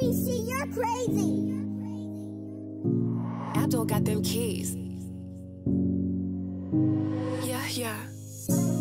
NBC, you're crazy. Abdul got them keys. Yeah, yeah.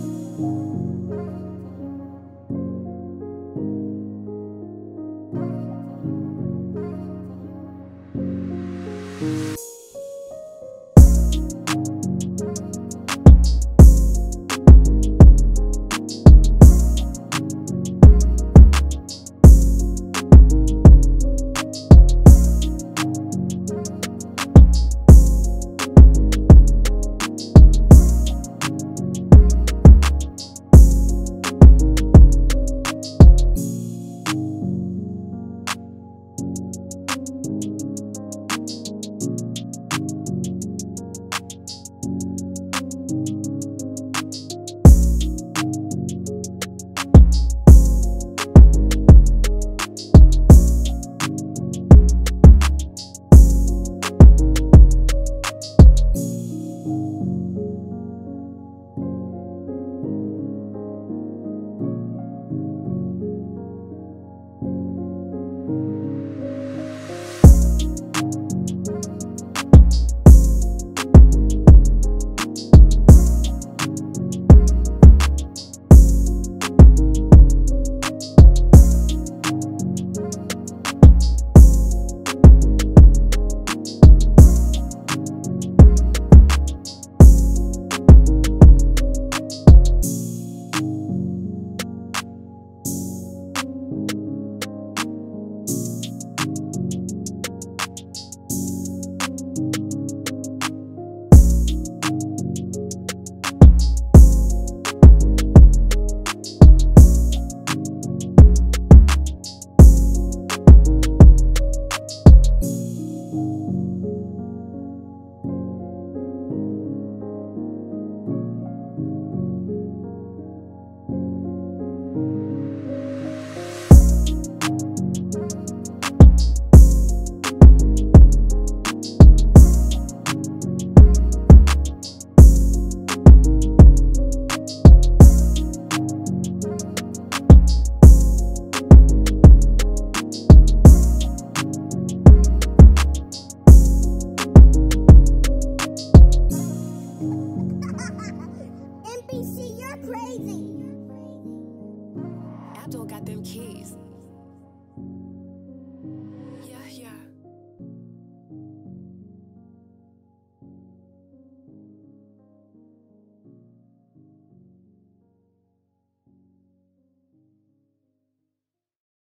Abdul got them keys.